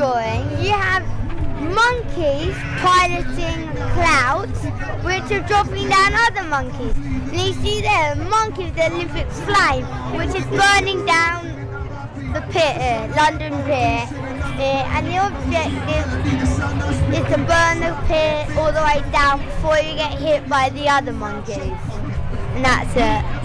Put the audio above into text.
drawing, you have monkeys piloting clouds, which are dropping down other monkeys. And you see there, with the Olympic flame, which is burning down the pier, uh, London pier. Uh, and the objective is to burn the pier all the way down before you get hit by the other monkeys. And that's it.